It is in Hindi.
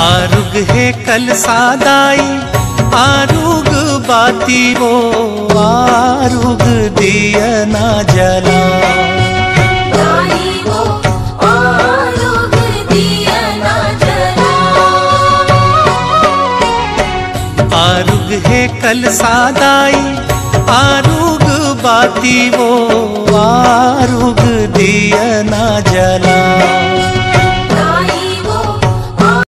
आरुग है कल सादाई आरुग बाती वो आरुग दिया ना जला। आरुग आरुग है कल सादाई आरुग बाती वो आरुग दिया ना जला।